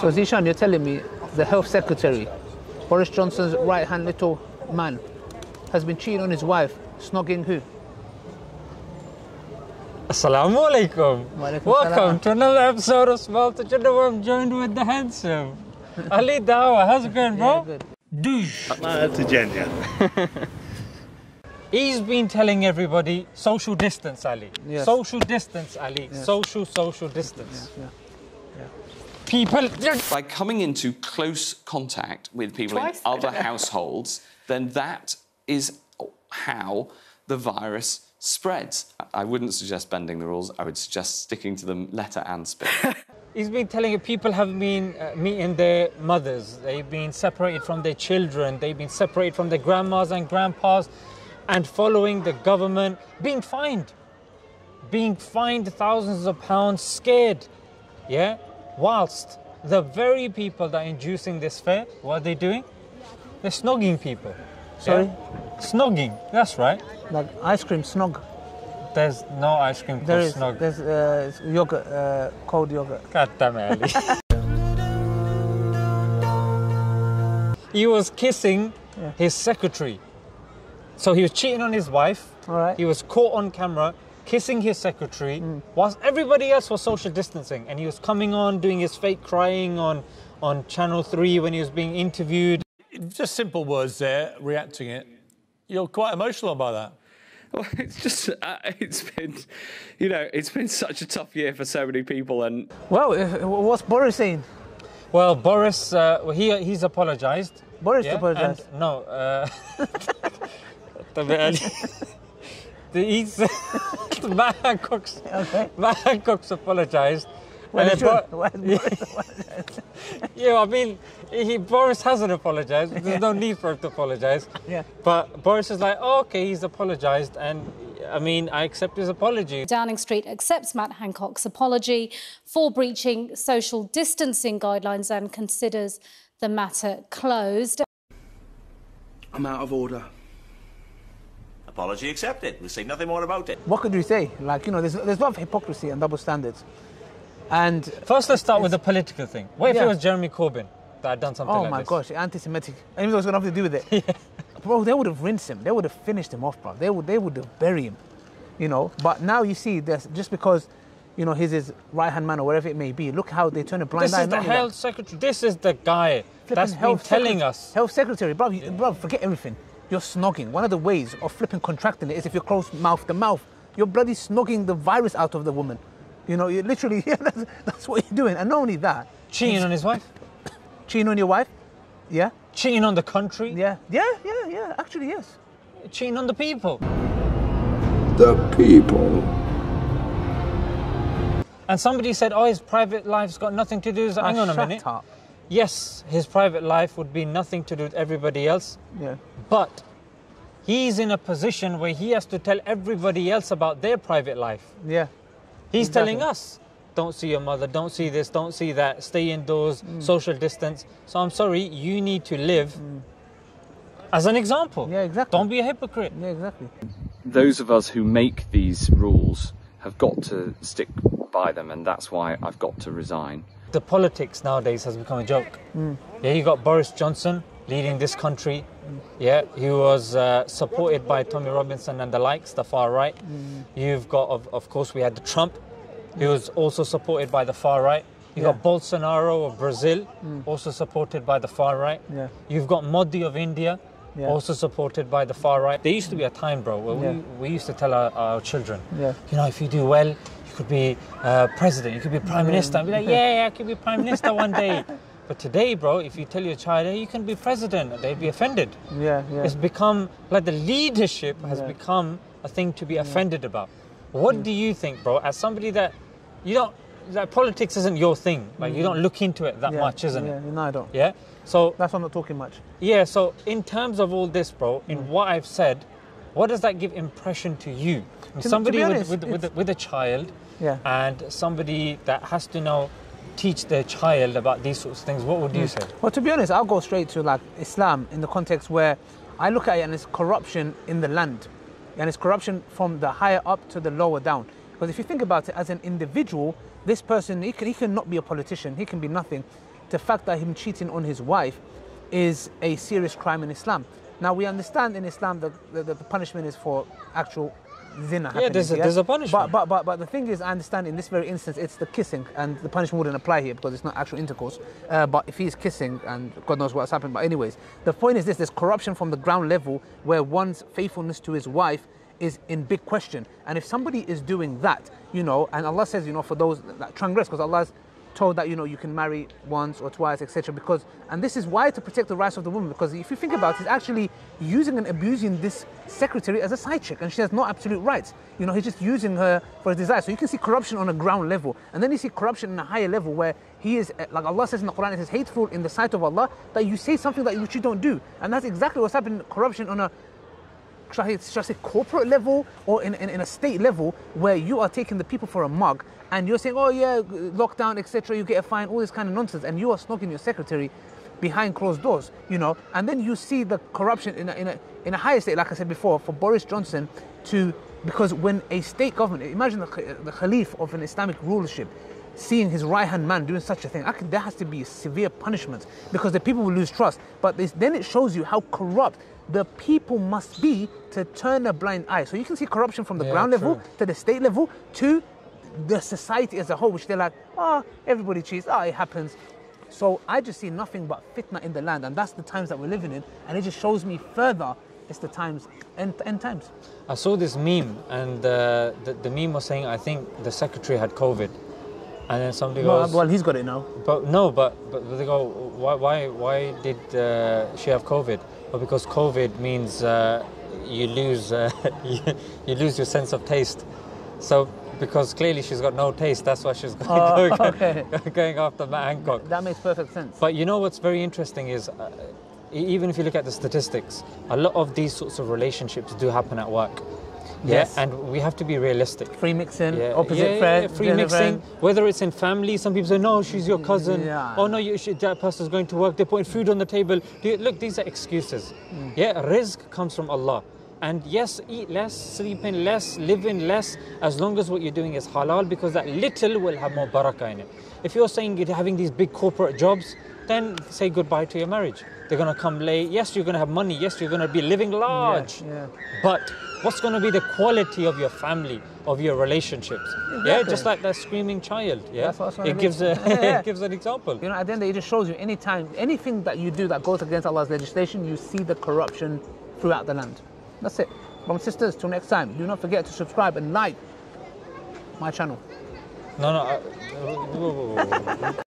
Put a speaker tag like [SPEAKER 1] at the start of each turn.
[SPEAKER 1] So Zishan, you're telling me the health secretary, Boris Johnson's right-hand little man, has been cheating on his wife, snogging who?
[SPEAKER 2] Assalamu alaikum. Welcome
[SPEAKER 1] salam.
[SPEAKER 2] to another episode of Smile to Jannah where I'm joined with the handsome. Ali Dawah, how's it going, bro?
[SPEAKER 1] Yeah, good.
[SPEAKER 2] Douche.
[SPEAKER 3] to Jenya.
[SPEAKER 2] He's been telling everybody social distance, Ali.
[SPEAKER 1] Yes.
[SPEAKER 2] Social distance, Ali. Social, social distance.
[SPEAKER 1] Yeah.
[SPEAKER 2] People.
[SPEAKER 4] by coming into close contact with people
[SPEAKER 2] Twice.
[SPEAKER 4] in other households, then that is how the virus spreads. I wouldn't suggest bending the rules. I would suggest sticking to them letter and spirit.
[SPEAKER 2] He's been telling you people have been uh, meeting their mothers. They've been separated from their children. They've been separated from their grandmas and grandpas and following the government, being fined. Being fined thousands of pounds, scared. Yeah? Whilst the very people that are inducing this fear, what are they doing? They're snogging people.
[SPEAKER 1] Sorry?
[SPEAKER 2] Yeah? Snogging, that's right.
[SPEAKER 1] Like ice cream snog.
[SPEAKER 2] There's no ice cream called
[SPEAKER 1] There is.
[SPEAKER 2] snog.
[SPEAKER 1] There's uh, yogurt, uh, cold yogurt.
[SPEAKER 2] God damn it, he was kissing his secretary. So he was cheating on his wife.
[SPEAKER 1] All right.
[SPEAKER 2] He was caught on camera kissing his secretary whilst everybody else was social distancing. And he was coming on doing his fake crying on, on Channel 3 when he was being interviewed.
[SPEAKER 5] Just simple words there, reacting it. You're quite emotional by that.
[SPEAKER 6] Well, it's just uh, it's been, you know, it's been such a tough year for so many people, and
[SPEAKER 1] Well, uh, what's Boris saying?
[SPEAKER 2] Well, Boris, uh, well, he, he's apologized.
[SPEAKER 1] Boris
[SPEAKER 2] Yeah,
[SPEAKER 1] apologized.
[SPEAKER 2] and- no, uh, the bit- the he's Matt Hancock's
[SPEAKER 1] Okay.
[SPEAKER 2] Matt Hancock's apologized.
[SPEAKER 1] Well,
[SPEAKER 2] And
[SPEAKER 1] he should.
[SPEAKER 2] Bo-
[SPEAKER 1] Why is Boris apologized?
[SPEAKER 2] yeah, I mean, he, Boris hasn't apologized. There's no need for him to apologize.
[SPEAKER 1] Yeah.
[SPEAKER 2] But Boris is like, oh, okay, he's apologized, and I mean, I accept his apology.
[SPEAKER 7] Downing Street accepts Matt Hancock's apology for breaching social distancing guidelines and considers the matter closed.
[SPEAKER 8] I'm out of order.
[SPEAKER 9] Apology accepted. We'll say nothing more about it.
[SPEAKER 1] What could you say? Like, you know, there's, there's a lot of hypocrisy and double standards. And,
[SPEAKER 2] First, let's start with the political thing. What if
[SPEAKER 1] Yeah.
[SPEAKER 2] it was Jeremy Corbyn that had done something
[SPEAKER 1] oh
[SPEAKER 2] like
[SPEAKER 1] my
[SPEAKER 2] this?
[SPEAKER 1] gosh, anti Semitic. Anything that was going to have to do with it. Bro, they would have rinsed him. They would have finished him off, bro. They would, they would have buried him. You know, but now you see, this just because, you know, he's his right hand man or whatever it may be, look how they turn a blind
[SPEAKER 2] This
[SPEAKER 1] eye.
[SPEAKER 2] is the
[SPEAKER 1] not that,
[SPEAKER 2] health secretary. This is the guy
[SPEAKER 1] flipping
[SPEAKER 2] that's been telling
[SPEAKER 1] secret-
[SPEAKER 2] us.
[SPEAKER 1] Health secretary, bro, you, bro, forget everything. You're snogging. One of the ways of flipping contracting it is if you close mouth to mouth. You're bloody snogging the virus out of the woman. You know, you literally, yeah, that's, that's what you're doing. And not only that,
[SPEAKER 2] Cheating on his wife,
[SPEAKER 1] cheating on your wife. Yeah,
[SPEAKER 2] cheating on the country,
[SPEAKER 1] yeah, yeah, yeah, yeah. Actually, yes.
[SPEAKER 2] cheating on the people.
[SPEAKER 8] The people.
[SPEAKER 2] And somebody said, oh, his private life's got nothing to do with Hang
[SPEAKER 1] Ah,
[SPEAKER 2] on a minute.
[SPEAKER 1] up.
[SPEAKER 2] Yes, his private life would be nothing to do with everybody else,
[SPEAKER 1] Yeah.
[SPEAKER 2] but he's in a position where he has to tell everybody else about their private life.
[SPEAKER 1] Yeah.
[SPEAKER 2] He's
[SPEAKER 1] Exactly.
[SPEAKER 2] telling us, don't see your mother, don't see this, don't see that, stay indoors,
[SPEAKER 1] Mm.
[SPEAKER 2] social distance. So I'm sorry, you need to live as an example.
[SPEAKER 1] Yeah, exactly.
[SPEAKER 2] Don't be a hypocrite.
[SPEAKER 1] Yeah, exactly.
[SPEAKER 10] those of us who make these rules have got to stick by them, and that's why I've got to resign.
[SPEAKER 2] The politics nowadays has become a joke.
[SPEAKER 1] Mm.
[SPEAKER 2] Yeah, you got Boris Johnson leading this country. Yeah, he was uh, supported by Tommy Robinson and the likes, the far right.
[SPEAKER 1] Mm.
[SPEAKER 2] You've got, of, of course, we had the Trump, he was also supported by the far right. You
[SPEAKER 1] Yeah.
[SPEAKER 2] got Bolsonaro of Brazil,
[SPEAKER 1] Mm.
[SPEAKER 2] also supported by the far right.
[SPEAKER 1] Yeah.
[SPEAKER 2] You've got Modi of India,
[SPEAKER 1] Yeah.
[SPEAKER 2] also supported by the far right. There used to be a time, bro, where
[SPEAKER 1] Yeah.
[SPEAKER 2] we, we used to tell our, our children,
[SPEAKER 1] Yeah.
[SPEAKER 2] you know, if you do well, could be uh, president, you could be prime minister. And be like, yeah, yeah, I could be prime minister one day. But today, bro, if you tell your child, hey, you can be president, they'd be offended.
[SPEAKER 1] Yeah, yeah.
[SPEAKER 2] It's become like the leadership has
[SPEAKER 1] Yeah.
[SPEAKER 2] become a thing to be offended about. What do you think, bro? As somebody that you don't, that politics isn't your thing. Like you don't look into it that
[SPEAKER 1] yeah.
[SPEAKER 2] much, isn't
[SPEAKER 1] yeah.
[SPEAKER 2] it?
[SPEAKER 1] No, I don't.
[SPEAKER 2] Yeah. So
[SPEAKER 1] That's why I'm not talking much.
[SPEAKER 2] yeah. So in terms of all this, bro, in
[SPEAKER 1] Mm.
[SPEAKER 2] what I've said, what does that give impression to you?
[SPEAKER 1] To- to
[SPEAKER 2] somebody with,
[SPEAKER 1] honest,
[SPEAKER 2] with, with,
[SPEAKER 1] it's-
[SPEAKER 2] with a child
[SPEAKER 1] Yeah.
[SPEAKER 2] and somebody that has to now teach their child about these sorts of things. What would you mm. say?
[SPEAKER 1] Well, to be honest, I'll go straight to like Islam in the context where I look at it and it's corruption in the land, and it's corruption from the higher up to the lower down. Because if you think about it, as an individual, this person he can he can not be a politician. He can be nothing. The fact that him cheating on his wife is a serious crime in Islam. Now we understand in Islam that the, the, the punishment is for actual zina.
[SPEAKER 2] Yeah, there's a- there's a punishment.
[SPEAKER 1] But, but but but the thing is, I understand in this very instance, it's the kissing, and the punishment wouldn't apply here because it's not actual intercourse. Uh, but if he's kissing, and God knows what's happened. But anyways, the point is this: there's corruption from the ground level where one's faithfulness to his wife is in big question. And if somebody is doing that, you know, and Allah says, you know, for those that transgress, because Allah's told that you know you can marry once or twice etc because and this is why to protect the rights of the woman because if you think about it he's actually using and abusing this secretary as a side chick and she has no absolute rights. You know he's just using her for his desire. So you can see corruption on a ground level. And then you see corruption in a higher level where he is eh, like Allah says in the Quran it is hateful in the sight of Allah that you say something that you don't do. And that's exactly what's happening corruption on a should I, should I say corporate level or in, in, in a state level where you are taking the people for a mug and you're saying, oh yeah, lockdown, etc., you get a fine, all this kind of nonsense, and you are snogging your secretary behind closed doors, you know, and then you see the corruption in a, in a, in a higher state, like I said before, for Boris Johnson to, because when a state government, imagine the, the Khalif of an Islamic rulership, seeing his right hand man doing such a thing, can, there has to be severe punishment because the people will lose trust. But this, then it shows you how corrupt the people must be to turn a blind eye. So you can see corruption from the
[SPEAKER 2] Yeah,
[SPEAKER 1] ground level to the state level to the society as a whole, which they're like, oh, everybody cheats, oh, it happens. So I just see nothing but fitna in the land, and that's the times that we're living in, and it just shows me further it's the times, end, end times.
[SPEAKER 2] I saw this meme, and uh, the, the meme was saying, I think the secretary had COVID. And then somebody
[SPEAKER 1] Well,
[SPEAKER 2] goes,
[SPEAKER 1] well, he's got it now.
[SPEAKER 2] But no, but, but they go, why, why, why did uh, she have COVID? Well, because COVID means uh, you lose, uh, you, lose your sense of taste. So because clearly she's got no taste, that's why she's going,
[SPEAKER 1] Oh,
[SPEAKER 2] going,
[SPEAKER 1] okay.
[SPEAKER 2] going after Matt Hancock.
[SPEAKER 1] That makes perfect sense.
[SPEAKER 2] But you know what's very interesting is, uh, even if you look at the statistics, a lot of these sorts of relationships do happen at work.
[SPEAKER 1] Yes.
[SPEAKER 2] Yeah, and we have to be realistic.
[SPEAKER 1] Free mixing,
[SPEAKER 2] Yeah,
[SPEAKER 1] opposite
[SPEAKER 2] yeah,
[SPEAKER 1] friend,
[SPEAKER 2] free mixing.
[SPEAKER 1] friend.
[SPEAKER 2] Whether it's in family, some people say, no, she's your cousin.
[SPEAKER 1] Yeah.
[SPEAKER 2] Oh no, you, she, that person's going to work. They're putting food on the table. You- look, these are excuses. Mm. Yeah, rizq comes from Allah. And yes, eat less, sleep in less, live in less, as long as what you're doing is halal, because that little will have more barakah in it. If you're saying you're having these big corporate jobs, then say goodbye to your marriage. They're going to come late. Yes, you're going to have money. Yes, you're going to be living large.
[SPEAKER 1] yeah.
[SPEAKER 2] But what's going to be the quality of your family, of your relationships? Yeah, just like that screaming child. Yeah,
[SPEAKER 1] That's what- that's what
[SPEAKER 2] it
[SPEAKER 1] I
[SPEAKER 2] gives
[SPEAKER 1] mean.
[SPEAKER 2] a
[SPEAKER 1] Yeah.
[SPEAKER 2] it gives an example.
[SPEAKER 1] You know, at the end of the day, it just shows you any time, anything that you do that goes against Allah's legislation, you see the corruption throughout the land. That's it. And sisters, till next time, do not forget to subscribe and like my channel.
[SPEAKER 2] No, no. Uh, uh, I,